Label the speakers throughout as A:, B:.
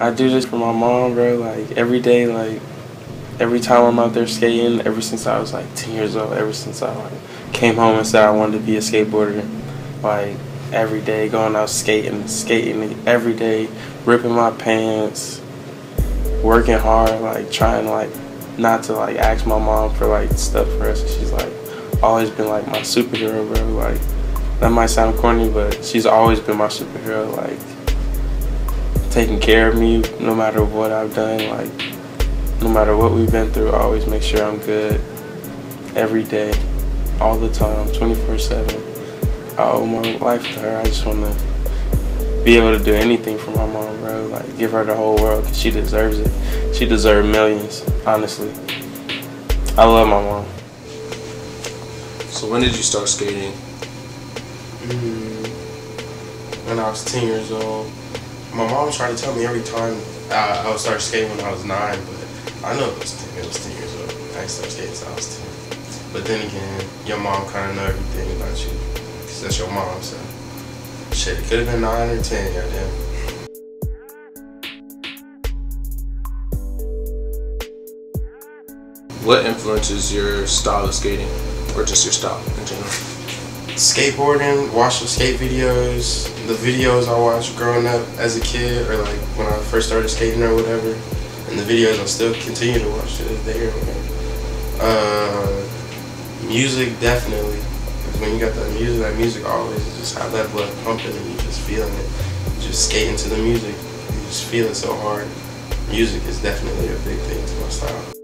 A: I do this for my mom, bro. Like every day, like every time I'm out there skating, ever since I was like 10 years old, ever since I like came home and said I wanted to be a skateboarder, like every day going out skating, skating every day, ripping my pants, working hard, like trying like not to like ask my mom for like stuff for us. She's like always been like my superhero, bro. Like that might sound corny, but she's always been my superhero. Like taking care of me no matter what I've done. Like no matter what we've been through, I always make sure I'm good every day, all the time, 24/7. I owe my life to her. I just want to be able to do anything for my mom, bro. Like give her the whole world, cause she deserves it. She deserves millions, honestly. I love my mom.
B: So when did you start skating?
A: Mm, when I was 10 years old. My mom tried to tell me every time I, I would start skating when I was nine, but I know it was 10, it was 10 years old. I started skating since I was 10. But then again, your mom kind of know everything about you, because that's your mom, so. Shit, it could have been 9 or 10, goddamn.
B: What influences your style of skating, or just your style in general?
A: Skateboarding, watch watching skate videos, the videos I watched growing up as a kid, or like when I first started skating or whatever, and the videos I still continue to watch to this day. Uh, music definitely, because when you got that music, that music always just have that blood pumping and you just feeling it. Just skating to the music, you just feel it so hard. Music is definitely a big thing to my style.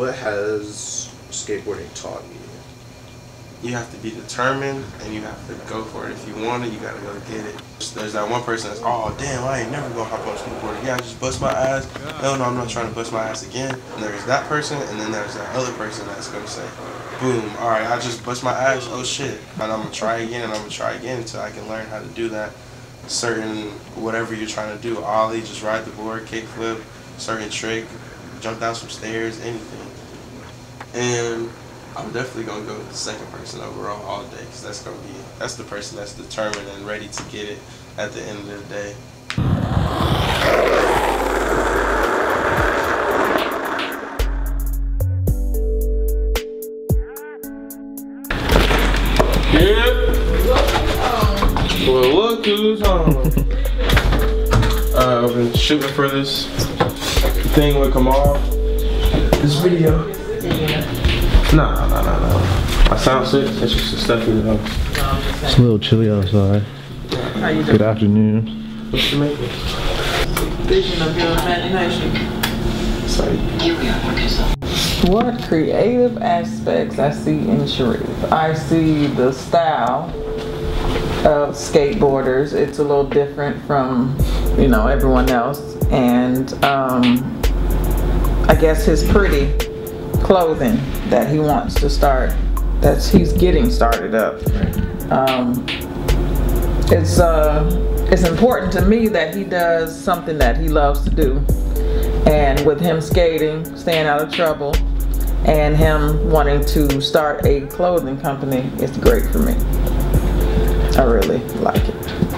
B: What has skateboarding taught you?
A: you have to be determined and you have to go for it. If you want it, you gotta go get it. There's that one person that's, oh damn, I ain't never gonna hop on a skateboard. Yeah, I just bust my ass. No, no, I'm not trying to bust my ass again. And there's that person, and then there's that other person that's gonna say, boom, all right, I just bust my ass. Oh shit, and I'm gonna try again, and I'm gonna try again until I can learn how to do that certain whatever you're trying to do. Ollie, just ride the board, kickflip, certain trick, jump down some stairs, anything. And I'm definitely gonna go with the second person overall all day because that's gonna be that's the person that's determined and ready to get it at the end of the day. Yep. Well, look who's home. uh, I've been shooting for this thing with Kamal. This video. No, no, no, no, no. I sound sick. It's just the stuff you know.
C: It's a little chilly outside. Good afternoon.
A: What's the making?
D: Vision of your imagination.
A: Sorry.
D: What creative aspects I see in Shareef? I see the style of skateboarders. It's a little different from, you know, everyone else. And um, I guess his pretty clothing that he wants to start, that's he's getting started up. Um, it's uh, it's important to me that he does something that he loves to do. And with him skating, staying out of trouble, and him wanting to start a clothing company, it's great for me. I really like it.